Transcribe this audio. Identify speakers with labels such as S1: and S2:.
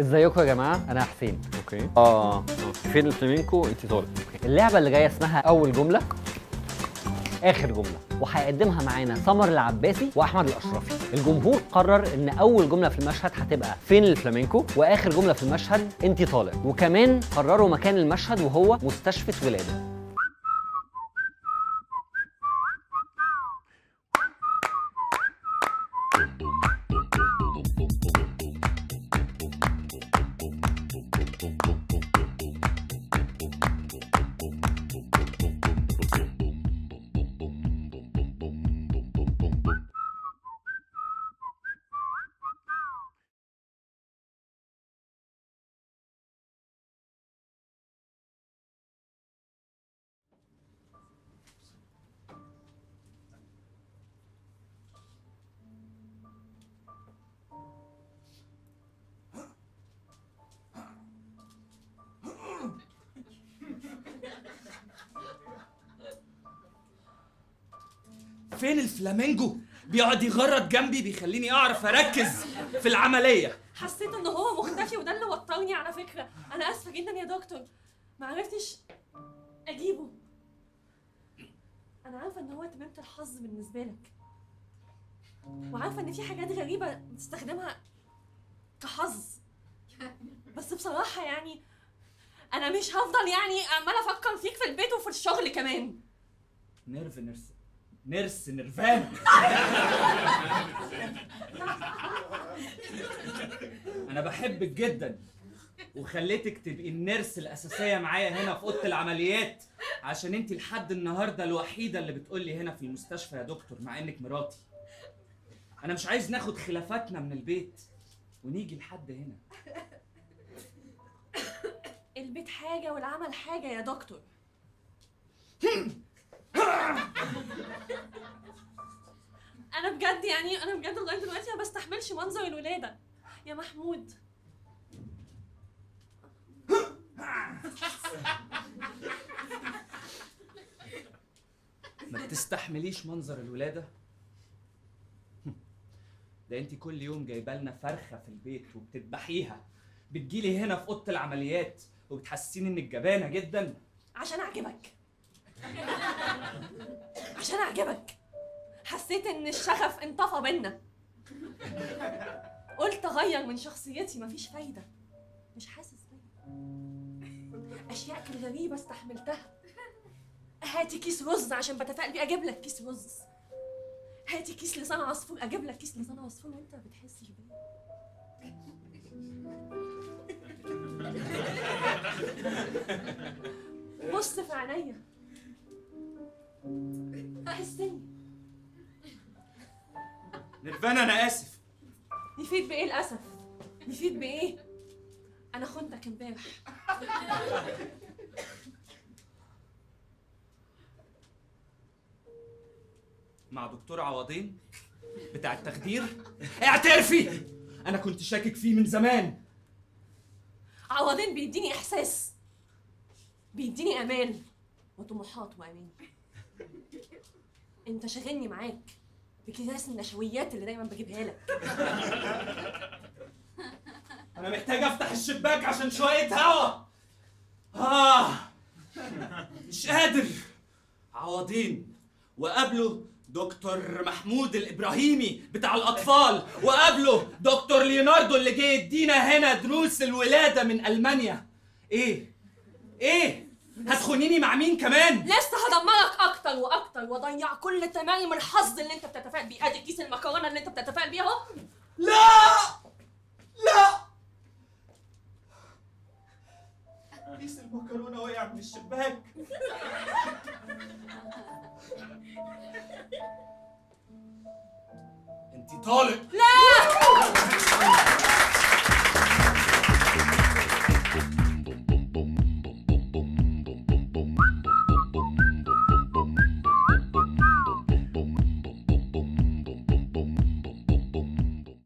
S1: ازيكم يا جماعة؟ أنا حسين.
S2: okay.
S1: آه.
S2: فين الفلامينكو أنت طالق.
S1: اللعبة اللي جاية اسمها أول جملة آخر جملة. وهيقدمها معانا سمر العباسي وأحمد الأشرفي. الجمهور قرر إن أول جملة في المشهد هتبقى فين الفلامينكو وآخر جملة في المشهد أنت طالق وكمان قرروا مكان المشهد وهو مستشفى ولادة. boom, boom, boom.
S3: فين الفلامينجو؟ بيقعد يغرد جنبي بيخليني أعرف أركز في العملية.
S4: حسيت إن هو مختفي وده اللي وترني على فكرة. أنا آسفة جدا يا دكتور. ما عرفتش أجيبه. أنا عارفة إن هو تمامة الحظ بالنسبة لك. وعارفة إن في حاجات غريبة بتستخدمها كحظ. بس بصراحة يعني أنا مش هفضل يعني عمالة أفكر فيك في البيت وفي الشغل كمان.
S3: نرف نرس نرس نرفان. أنا بحبك جدا. وخليتك تبقي النرس الأساسية معايا هنا في أوضة العمليات عشان انت لحد النهارده الوحيدة اللي بتقولي هنا في المستشفى يا دكتور مع إنك مراتي. أنا مش عايز ناخد خلافاتنا من البيت. ونيجي لحد هنا.
S4: البيت حاجة والعمل حاجة يا دكتور. أنا بجد يعني أنا بجد لغاية دلوقتي ما بستحملش منظر الولادة. يا محمود.
S3: ما بتستحمليش منظر الولادة؟ ده انت كل يوم جايبة لنا فرخة في البيت وبتذبحيها. بتجيلي هنا في أوضة العمليات وبتحسسيني إنك جبانة جدا.
S4: عشان أعجبك. عشان أعجبك. حسيت إن الشغف انطفى بينا. قلت أغير من شخصيتي مفيش فايدة. مش حاسس بيا. أشياء غريبة استحملتها. هاتي كيس رز عشان بتفائل بيه أجيب لك كيس رز. هاتي كيس لسان عصفور أجيب لك كيس لسان عصفور وأنت ما بتحسش بيا. بص في عينيا. حسني
S3: نيرفانا أنا آسف.
S4: يفيد بإيه الاسف يفيد بإيه؟ أنا خنتك امبارح.
S3: مع دكتور عوضين بتاع التخدير؟ اعترفي! أنا كنت شاكك فيه من زمان.
S4: عوضين بيديني إحساس. بيديني أمان. وطموحات وامان انت شاغلني معاك. بكياس النشويات اللي دايما بجيبها لك.
S3: أنا محتاج أفتح الشباك عشان شوية هوا. آه. مش قادر. عوضين وقابله دكتور محمود الإبراهيمي بتاع الأطفال. وقابله دكتور ليوناردو اللي جه يدينا هنا دروس الولادة من ألمانيا. إيه؟ إيه؟ هتخونيني مع مين كمان؟
S4: لسه هدمرك أكتر وأكتر. واضيع كل تمايم الحظ اللي أنت بتتفائل بيه. أدي كيس المكرونة اللي أنت بتتفائل بيه أهو.
S3: لا! لا! كيس المكرونة وقع من الشباك. انت طالق.
S4: لا!